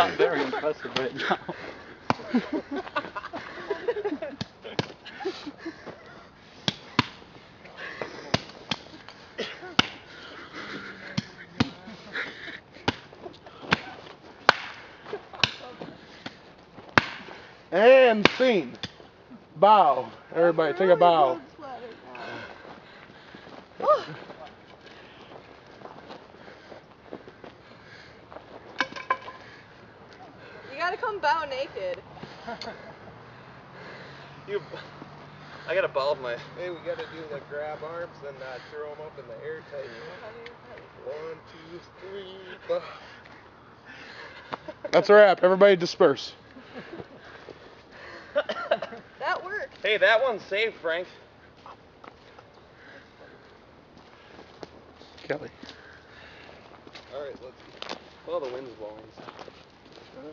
not very impressive right now. And scene. Bow. Everybody take a bow. You gotta come bow naked. You, I gotta bald my. Hey, we gotta do the grab arms and uh, throw them up in the air tight. One, two, three, four. That's a wrap. Everybody disperse. That worked. Hey, that one's safe, Frank. Kelly. All right, let's. Well, the wind's blowing. So.